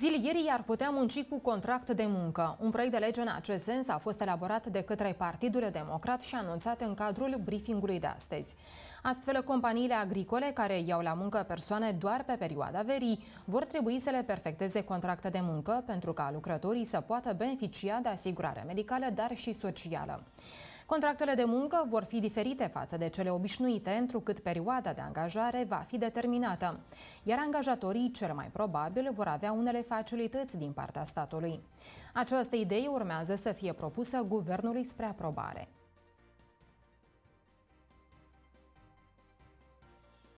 Zilierii ar putea munci cu contract de muncă. Un proiect de lege în acest sens a fost elaborat de către Partidul Democrat și anunțat în cadrul briefingului de astăzi. Astfel, companiile agricole care iau la muncă persoane doar pe perioada verii vor trebui să le perfecteze contracte de muncă pentru ca lucrătorii să poată beneficia de asigurare medicală, dar și socială. Contractele de muncă vor fi diferite față de cele obișnuite, întrucât perioada de angajare va fi determinată, iar angajatorii cel mai probabil vor avea unele facilități din partea statului. Această idee urmează să fie propusă guvernului spre aprobare.